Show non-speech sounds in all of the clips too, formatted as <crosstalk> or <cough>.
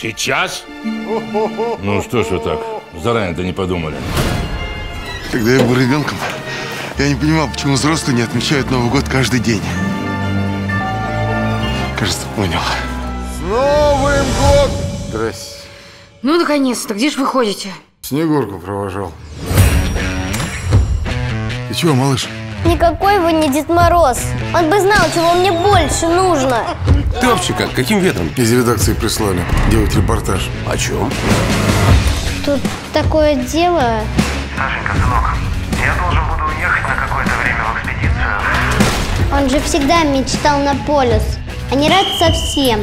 Сейчас? <laughs> Ну что ж вы так, заранее-то не подумали. Когда я был ребенком, я не понимал, почему взрослые не отмечают Новый год каждый день. Кажется, понял. С Новым год! Здрасте. Ну, наконец-то, где же вы ходите? Снегурку провожал. Ты чего, малыш? Никакой вы не Дед Мороз. Он бы знал, чего мне больше нужно. Ты вообще как? Каким ветром? Из редакции прислали делать репортаж. О чем? Тут такое дело. Сашенька, сынок, я должен буду уехать на какое-то время в экспедицию. Он же всегда мечтал на полюс, а не рад совсем.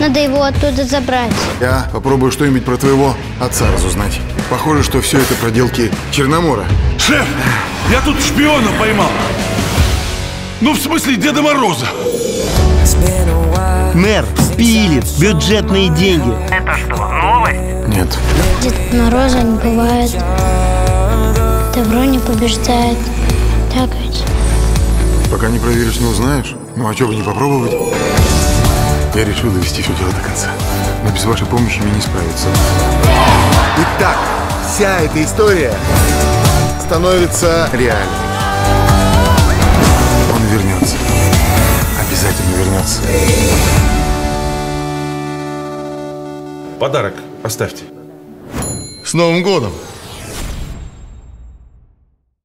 Надо его оттуда забрать. Я попробую что-нибудь про твоего отца разузнать. Похоже, что все это проделки Черномора. Шеф, я тут шпиона поймал. Ну, в смысле, Деда Мороза. Мэр, пилит, бюджетные деньги. Это что, новость? Нет. Дед Мороза не бывает. Добро не побеждает. Так ведь? Пока не проверишь, не узнаешь. Ну а что бы не попробовать? Я решил довести все дело до конца. Но без вашей помощи мне не справиться. Итак, вся эта история становится реальной. Он вернется. Обязательно вернется. Подарок оставьте. С Новым годом!